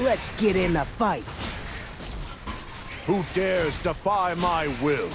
Let's get in the fight. Who dares defy my will?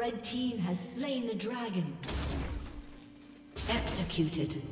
Red team has slain the dragon. Executed.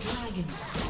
dragon.